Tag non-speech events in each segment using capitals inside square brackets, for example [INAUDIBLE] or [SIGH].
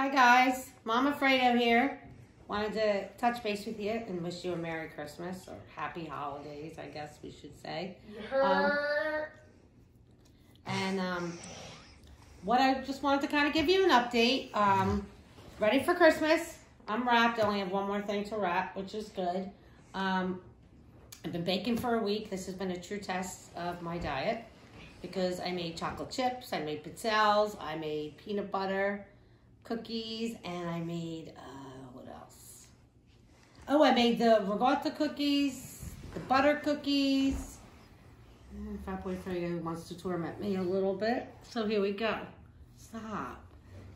Hi guys, Mama Fredo here. Wanted to touch base with you and wish you a Merry Christmas or Happy Holidays, I guess we should say. Um, and um, what I just wanted to kind of give you an update. Um, ready for Christmas. I'm wrapped. I only have one more thing to wrap, which is good. Um, I've been baking for a week. This has been a true test of my diet because I made chocolate chips, I made pizzelles, I made peanut butter cookies, and I made, uh, what else? Oh, I made the ricotta cookies, the butter cookies. Mm, Fat Boy Fredo wants to torment me a little bit. So here we go. Stop.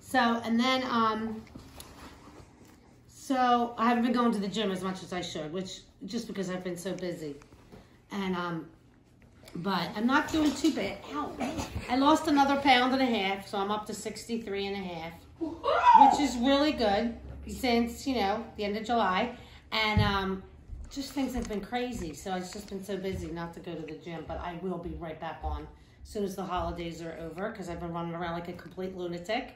So, and then, um, so I haven't been going to the gym as much as I should, which just because I've been so busy. And, um, but I'm not doing too bad. Ow. I lost another pound and a half, so I'm up to 63 and a half, which is really good since, you know, the end of July. And, um, just things have been crazy. So it's just been so busy not to go to the gym, but I will be right back on as soon as the holidays are over because I've been running around like a complete lunatic.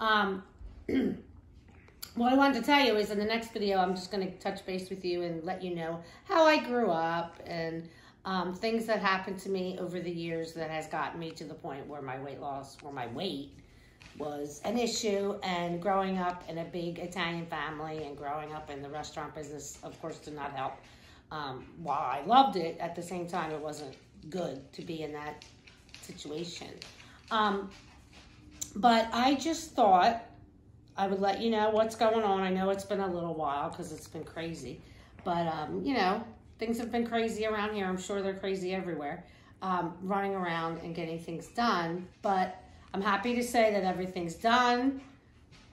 Um, [CLEARS THROAT] what I wanted to tell you is in the next video, I'm just going to touch base with you and let you know how I grew up and um, things that happened to me over the years that has gotten me to the point where my weight loss, or my weight was an issue and growing up in a big Italian family and growing up in the restaurant business, of course, did not help. Um, while I loved it, at the same time, it wasn't good to be in that situation. Um, but I just thought I would let you know what's going on. I know it's been a little while because it's been crazy, but um, you know, things have been crazy around here. I'm sure they're crazy everywhere, um, running around and getting things done. But I'm happy to say that everything's done.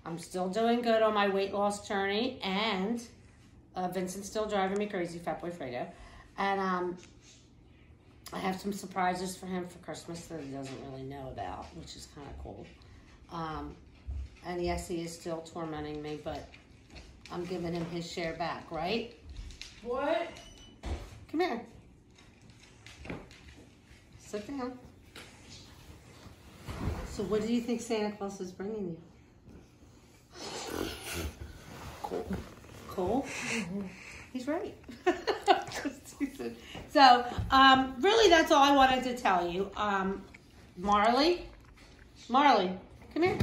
I'm still doing good on my weight loss journey, and uh, Vincent's still driving me crazy, Fat Boy Fredo. And um, I have some surprises for him for Christmas that he doesn't really know about, which is kind of cool. Um, and yes, he is still tormenting me, but I'm giving him his share back, right? What? Come here. Sit down. So what do you think Santa Claus is bringing you? Cool. Cool? He's right. [LAUGHS] so, um, really that's all I wanted to tell you. Um, Marley, Marley, come here.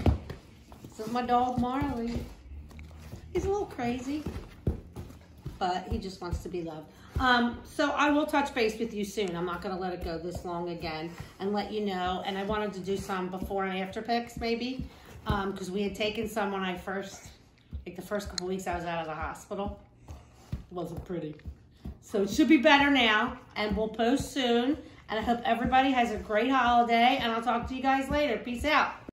This is my dog Marley. He's a little crazy, but he just wants to be loved. Um, so I will touch base with you soon. I'm not going to let it go this long again and let you know. And I wanted to do some before and after pics maybe because um, we had taken some when I first, like the first couple weeks I was out of the hospital. It wasn't pretty. So it should be better now and we'll post soon. And I hope everybody has a great holiday and I'll talk to you guys later. Peace out.